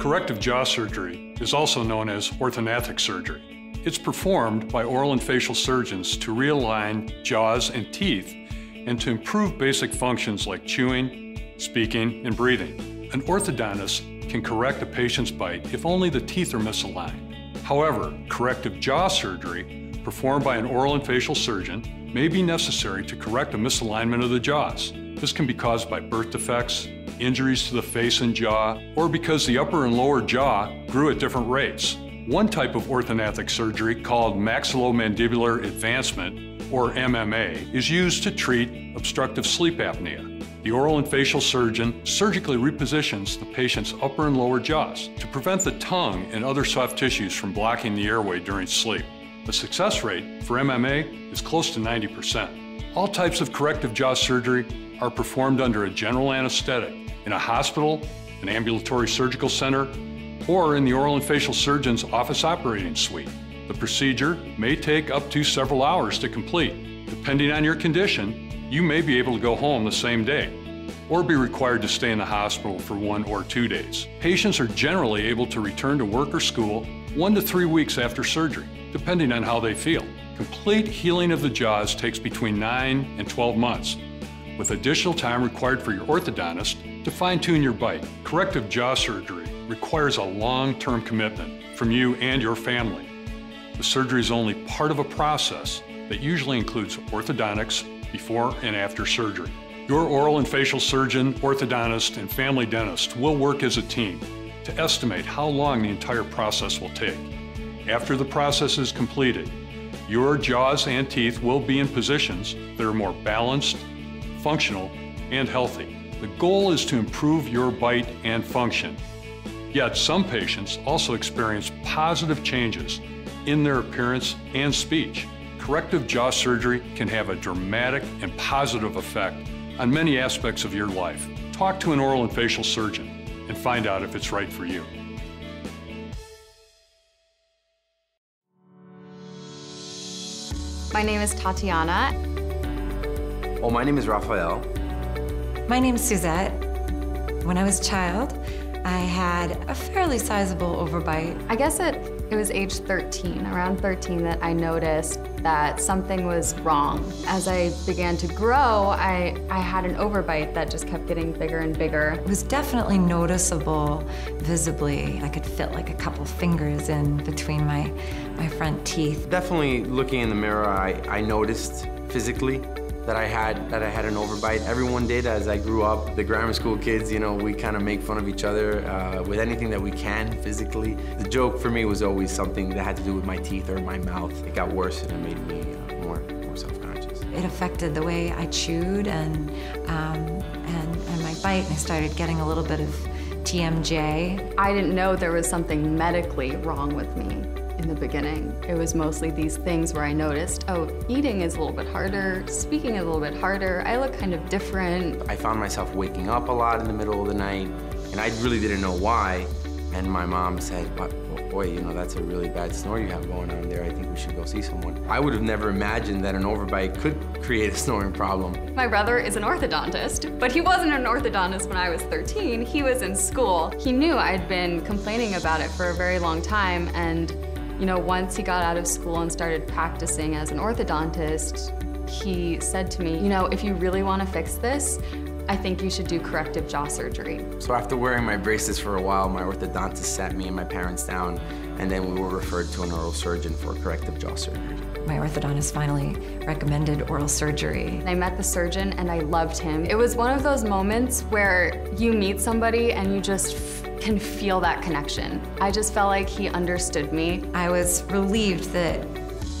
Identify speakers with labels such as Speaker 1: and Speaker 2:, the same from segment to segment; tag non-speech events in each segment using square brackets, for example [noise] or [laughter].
Speaker 1: Corrective jaw surgery is also known as orthognathic surgery. It's performed by oral and facial surgeons to realign jaws and teeth and to improve basic functions like chewing, speaking, and breathing. An orthodontist can correct a patient's bite if only the teeth are misaligned. However, corrective jaw surgery performed by an oral and facial surgeon may be necessary to correct a misalignment of the jaws. This can be caused by birth defects, injuries to the face and jaw, or because the upper and lower jaw grew at different rates. One type of orthognathic surgery called maxillomandibular advancement, or MMA, is used to treat obstructive sleep apnea. The oral and facial surgeon surgically repositions the patient's upper and lower jaws to prevent the tongue and other soft tissues from blocking the airway during sleep. The success rate for MMA is close to 90%. All types of corrective jaw surgery are performed under a general anesthetic in a hospital, an ambulatory surgical center, or in the oral and facial surgeon's office operating suite. The procedure may take up to several hours to complete. Depending on your condition, you may be able to go home the same day or be required to stay in the hospital for one or two days. Patients are generally able to return to work or school one to three weeks after surgery, depending on how they feel. Complete healing of the jaws takes between 9 and 12 months, with additional time required for your orthodontist to fine-tune your bite. Corrective jaw surgery requires a long-term commitment from you and your family. The surgery is only part of a process that usually includes orthodontics before and after surgery. Your oral and facial surgeon, orthodontist, and family dentist will work as a team to estimate how long the entire process will take. After the process is completed, your jaws and teeth will be in positions that are more balanced, functional, and healthy. The goal is to improve your bite and function. Yet some patients also experience positive changes in their appearance and speech. Corrective jaw surgery can have a dramatic and positive effect on many aspects of your life. Talk to an oral and facial surgeon and find out if it's right for you.
Speaker 2: My name is Tatiana.
Speaker 3: Oh, my name is Rafael.
Speaker 4: My name's Suzette. When I was a child, I had a fairly sizable overbite.
Speaker 2: I guess it, it was age 13, around 13, that I noticed that something was wrong. As I began to grow, I, I had an overbite that just kept getting bigger and bigger.
Speaker 4: It was definitely noticeable visibly. I could fit like a couple fingers in between my, my front teeth.
Speaker 3: Definitely looking in the mirror, I, I noticed physically that I had that I had an overbite. Everyone did as I grew up. The grammar school kids, you know, we kind of make fun of each other uh, with anything that we can physically. The joke for me was always something that had to do with my teeth or my mouth. It got worse and it made me uh, more more self-conscious.
Speaker 4: It affected the way I chewed and um, and and my bite. And I started getting a little bit of TMJ.
Speaker 2: I didn't know there was something medically wrong with me in the beginning. It was mostly these things where I noticed, oh, eating is a little bit harder, speaking is a little bit harder, I look kind of different.
Speaker 3: I found myself waking up a lot in the middle of the night, and I really didn't know why. And my mom said, boy, you know, that's a really bad snore you have going on there. I think we should go see someone. I would have never imagined that an overbite could create a snoring problem.
Speaker 2: My brother is an orthodontist, but he wasn't an orthodontist when I was 13. He was in school. He knew I'd been complaining about it for a very long time, and you know, once he got out of school and started practicing as an orthodontist, he said to me, you know, if you really want to fix this, I think you should do corrective jaw surgery.
Speaker 3: So after wearing my braces for a while, my orthodontist sat me and my parents down, and then we were referred to an oral surgeon for corrective jaw surgery.
Speaker 4: My orthodontist finally recommended oral surgery.
Speaker 2: I met the surgeon and I loved him. It was one of those moments where you meet somebody and you just can feel that connection. I just felt like he understood me.
Speaker 4: I was relieved that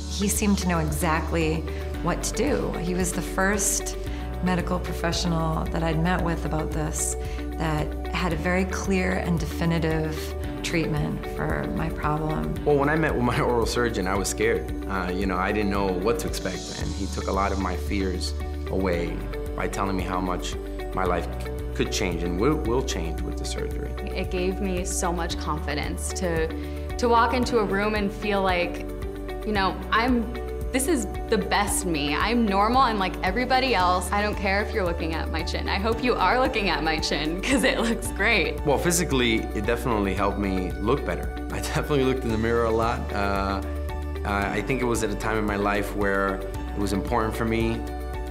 Speaker 4: he seemed to know exactly what to do. He was the first medical professional that I'd met with about this that had a very clear and definitive treatment for my problem.
Speaker 3: Well, when I met with my [laughs] oral surgeon, I was scared. Uh, you know, I didn't know what to expect, and he took a lot of my fears away by telling me how much my life could change and will, will change with the surgery.
Speaker 2: It gave me so much confidence to, to walk into a room and feel like, you know, I'm this is the best me. I'm normal. I'm like everybody else. I don't care if you're looking at my chin. I hope you are looking at my chin because it looks great.
Speaker 3: Well, physically, it definitely helped me look better. [laughs] I definitely looked in the mirror a lot. Uh, I think it was at a time in my life where it was important for me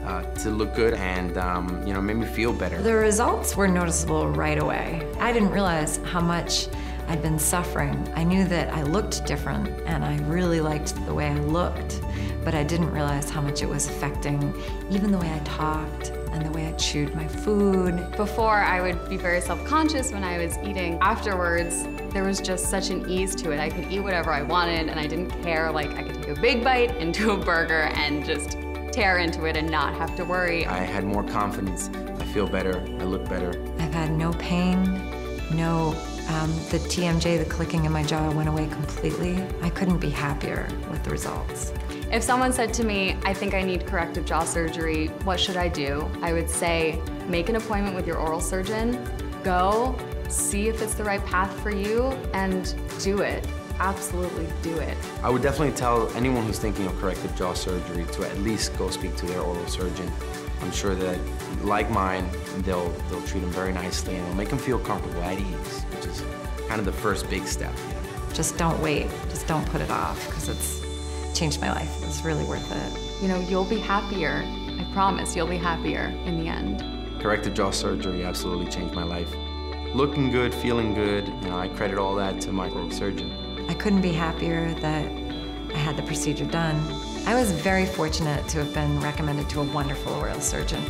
Speaker 3: uh, to look good and um, you know made me feel better.
Speaker 4: The results were noticeable right away. I didn't realize how much I'd been suffering. I knew that I looked different and I really liked the way I looked, but I didn't realize how much it was affecting even the way I talked and the way I chewed my food.
Speaker 2: Before, I would be very self-conscious when I was eating. Afterwards, there was just such an ease to it. I could eat whatever I wanted and I didn't care. Like, I could take a big bite into a burger and just tear into it and not have to worry.
Speaker 3: I had more confidence. I feel better. I look better.
Speaker 4: I've had no pain, no um, the TMJ, the clicking in my jaw went away completely. I couldn't be happier with the results.
Speaker 2: If someone said to me, I think I need corrective jaw surgery, what should I do? I would say, make an appointment with your oral surgeon, go, see if it's the right path for you, and do it. Absolutely do it.
Speaker 3: I would definitely tell anyone who's thinking of corrective jaw surgery to at least go speak to their oral surgeon. I'm sure that, like mine, they'll, they'll treat them very nicely and they'll make them feel comfortable at ease, which is kind of the first big step.
Speaker 4: Just don't wait. Just don't put it off because it's changed my life. It's really worth it.
Speaker 2: You know, you'll be happier. I promise you'll be happier in the end.
Speaker 3: Corrective jaw surgery absolutely changed my life. Looking good, feeling good, you know, I credit all that to my oral surgeon.
Speaker 4: I couldn't be happier that I had the procedure done. I was very fortunate to have been recommended to a wonderful oral surgeon.